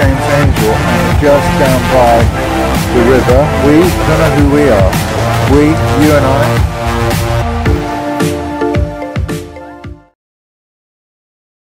James Angel and just down by the river. We don't know who we are. We, you and I,